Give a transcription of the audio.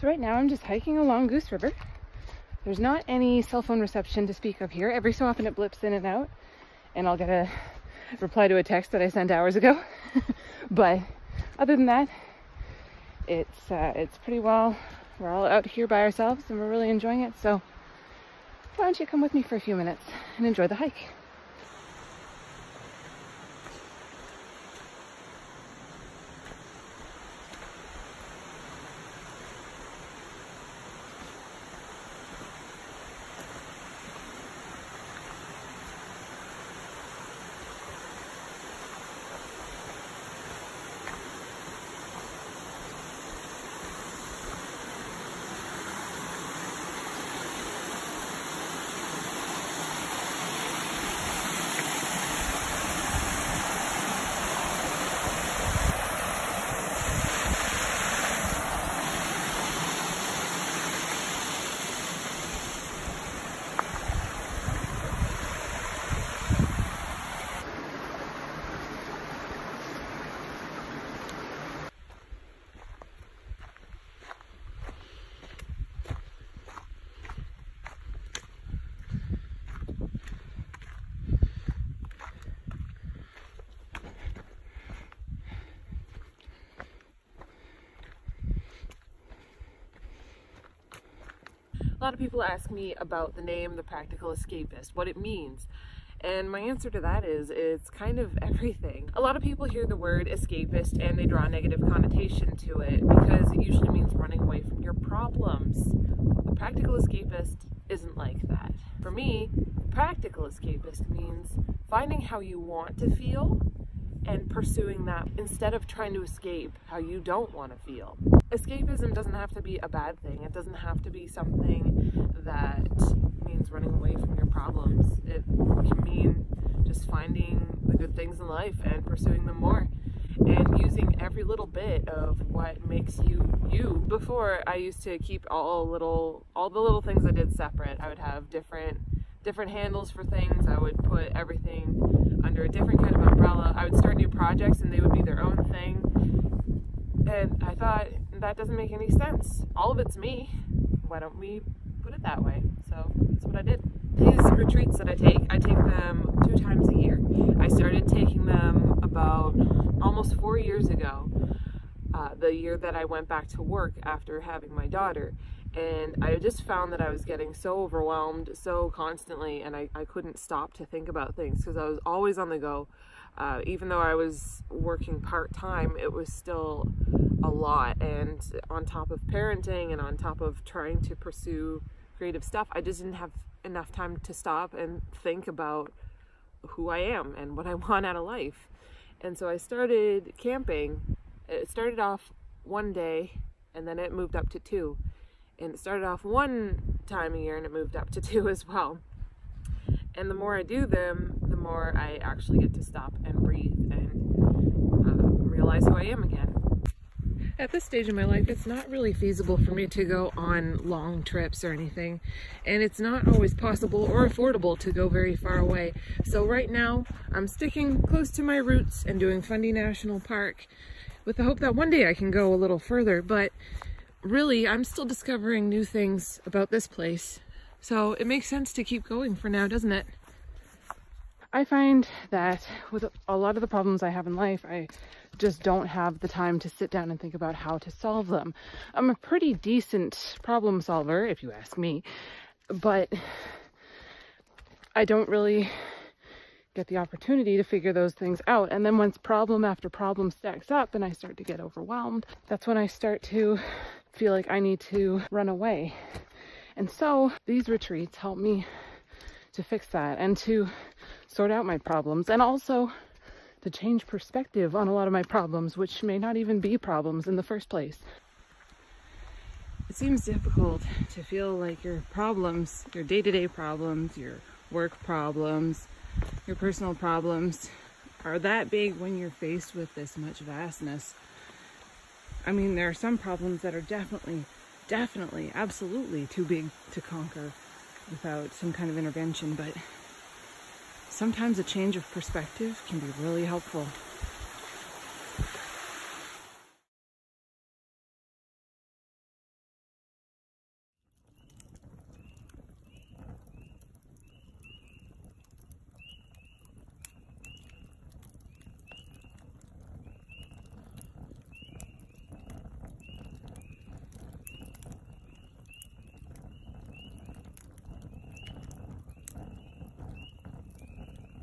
So right now I'm just hiking along Goose River. There's not any cell phone reception to speak of here. Every so often it blips in and out and I'll get a reply to a text that I sent hours ago. but other than that, it's uh, it's pretty well. We're all out here by ourselves and we're really enjoying it. So why don't you come with me for a few minutes and enjoy the hike? A lot of people ask me about the name The Practical Escapist, what it means. And my answer to that is it's kind of everything. A lot of people hear the word escapist and they draw a negative connotation to it because it usually means running away from your problems. The practical escapist isn't like that. For me, practical escapist means finding how you want to feel and pursuing that instead of trying to escape how you don't want to feel. Escapism doesn't have to be a bad thing. It doesn't have to be something that means running away from your problems. It can mean just finding the good things in life and pursuing them more and using every little bit of what makes you you. Before I used to keep all little all the little things I did separate. I would have different different handles for things. I would put everything under a different kind of umbrella. I would start new projects and they would be their own thing. And I thought, that doesn't make any sense. All of it's me. Why don't we put it that way? So that's what I did. These retreats that I take, I take them two times a year. I started taking them about almost four years ago, uh, the year that I went back to work after having my daughter and I just found that I was getting so overwhelmed so constantly and I, I couldn't stop to think about things because I was always on the go. Uh, even though I was working part-time, it was still a lot and on top of parenting and on top of trying to pursue creative stuff, I just didn't have enough time to stop and think about who I am and what I want out of life. And so I started camping. It started off one day and then it moved up to two and it started off one time a year and it moved up to two as well. And the more I do them, the more I actually get to stop and breathe and uh, realize who I am again. At this stage in my life, it's not really feasible for me to go on long trips or anything, and it's not always possible or affordable to go very far away. So right now, I'm sticking close to my roots and doing Fundy National Park with the hope that one day I can go a little further, but really, I'm still discovering new things about this place. So it makes sense to keep going for now, doesn't it? I find that with a lot of the problems I have in life, I just don't have the time to sit down and think about how to solve them. I'm a pretty decent problem solver, if you ask me, but I don't really get the opportunity to figure those things out. And then once problem after problem stacks up and I start to get overwhelmed, that's when I start to feel like I need to run away. And so these retreats help me to fix that and to sort out my problems and also to change perspective on a lot of my problems, which may not even be problems in the first place. It seems difficult to feel like your problems, your day-to-day -day problems, your work problems, your personal problems are that big when you're faced with this much vastness I mean, there are some problems that are definitely, definitely, absolutely too big to conquer without some kind of intervention, but sometimes a change of perspective can be really helpful.